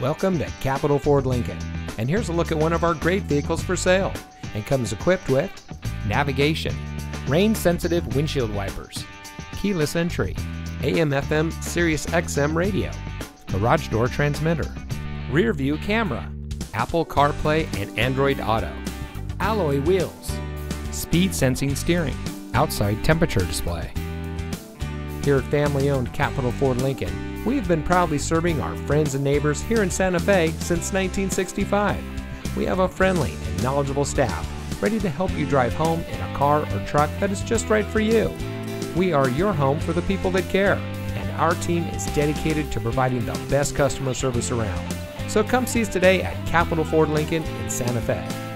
Welcome to Capitol Ford Lincoln. And here's a look at one of our great vehicles for sale. And comes equipped with navigation, rain sensitive windshield wipers, keyless entry, AM FM Sirius XM radio, garage door transmitter, rear view camera, Apple CarPlay and Android Auto, alloy wheels, speed sensing steering, outside temperature display. Here at family owned Capitol Ford Lincoln, we have been proudly serving our friends and neighbors here in Santa Fe since 1965. We have a friendly and knowledgeable staff ready to help you drive home in a car or truck that is just right for you. We are your home for the people that care, and our team is dedicated to providing the best customer service around. So come see us today at Capitol Ford Lincoln in Santa Fe.